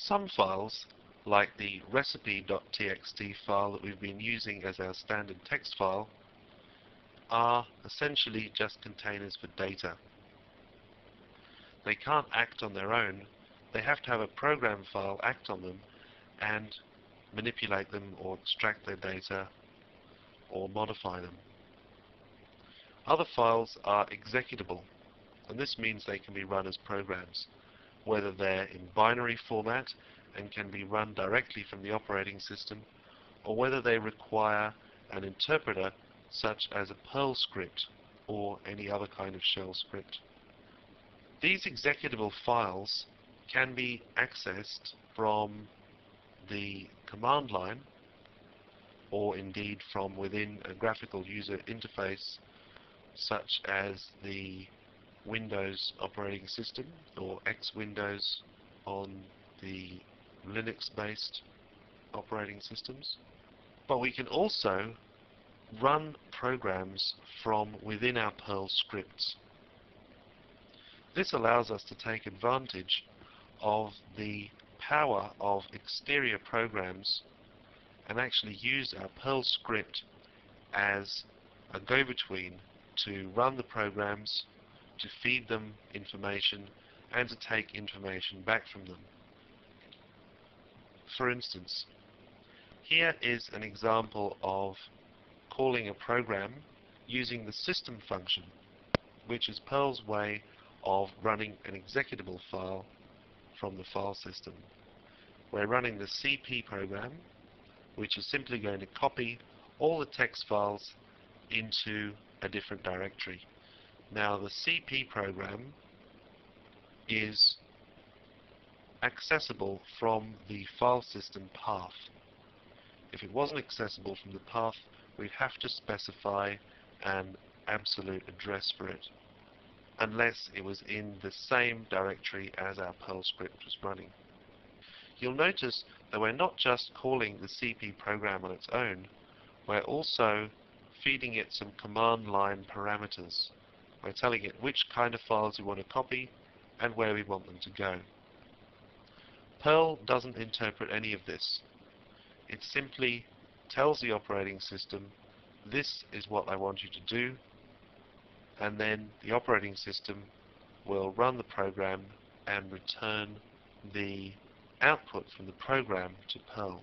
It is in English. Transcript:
Some files, like the recipe.txt file that we've been using as our standard text file, are essentially just containers for data. They can't act on their own. They have to have a program file act on them and manipulate them or extract their data or modify them. Other files are executable and this means they can be run as programs whether they're in binary format and can be run directly from the operating system or whether they require an interpreter such as a Perl script or any other kind of shell script. These executable files can be accessed from the command line or indeed from within a graphical user interface such as the Windows operating system or X Windows on the Linux-based operating systems. But we can also run programs from within our Perl scripts. This allows us to take advantage of the power of exterior programs and actually use our Perl script as a go-between to run the programs, to feed them information, and to take information back from them. For instance, here is an example of calling a program using the system function, which is Perl's way of running an executable file from the file system. We're running the CP program, which is simply going to copy all the text files into a different directory. Now the CP program is accessible from the file system path. If it wasn't accessible from the path, we'd have to specify an absolute address for it unless it was in the same directory as our Perl script was running. You'll notice that we're not just calling the CP program on its own, we're also feeding it some command line parameters. We're telling it which kind of files we want to copy and where we want them to go. Perl doesn't interpret any of this. It simply tells the operating system, this is what I want you to do, and then the operating system will run the program and return the output from the program to Perl.